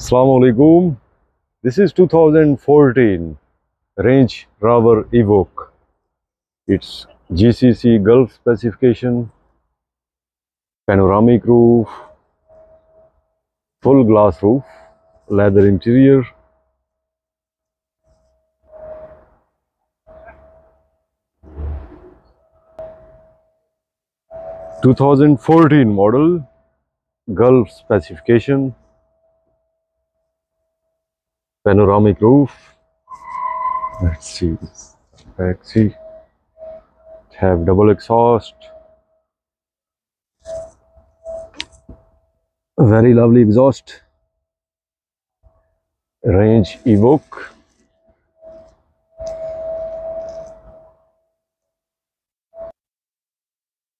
Assalamu alaikum. This is 2014 Range Rover Evoque. It's GCC Gulf specification, panoramic roof, full glass roof, leather interior. Two thousand fourteen model, Gulf specification, panoramic roof. Let's see, back see. Have double exhaust. Very lovely exhaust. Range Evoque.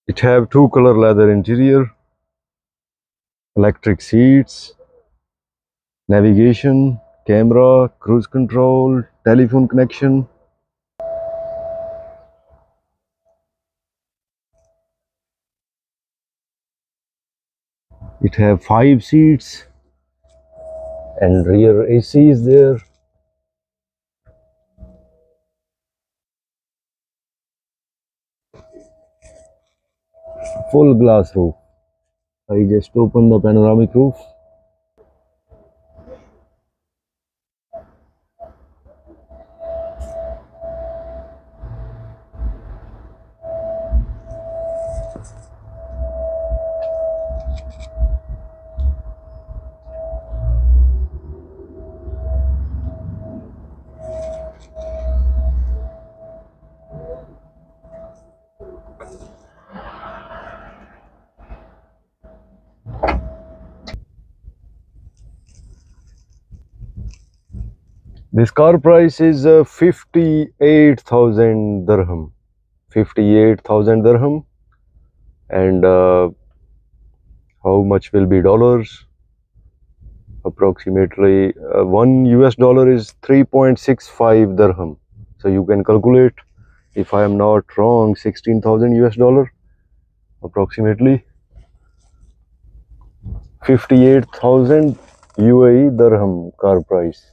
It have two color leather interior, electric seats, navigation, camera, cruise control, telephone connection. It have five seats and rear AC is there. Full glass roof. I just opened the panoramic roof. This car price is uh, 58,000 dirham. 58,000 dirham. And uh, how much will be dollars? Approximately uh, one US dollar is 3.65 dirham. So you can calculate if I am not wrong 16,000 US dollar approximately 58,000 UAE dirham car price.